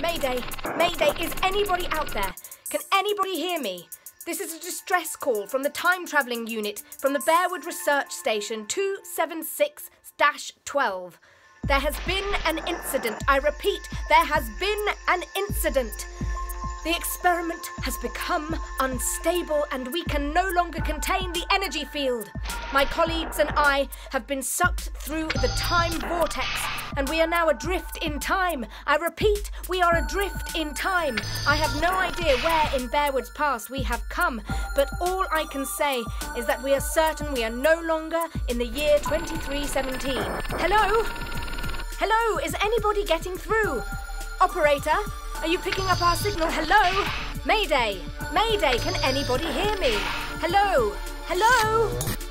Mayday! Mayday! Is anybody out there? Can anybody hear me? This is a distress call from the time travelling unit from the Bearwood Research Station 276 12. There has been an incident. I repeat, there has been an incident. The experiment has become unstable and we can no longer contain the energy field. My colleagues and I have been sucked through the time vortex and we are now adrift in time. I repeat, we are adrift in time. I have no idea where in Bearwood's past we have come, but all I can say is that we are certain we are no longer in the year 2317. Hello? Hello, is anybody getting through? Operator, are you picking up our signal? Hello? Mayday! Mayday, can anybody hear me? Hello? Hello?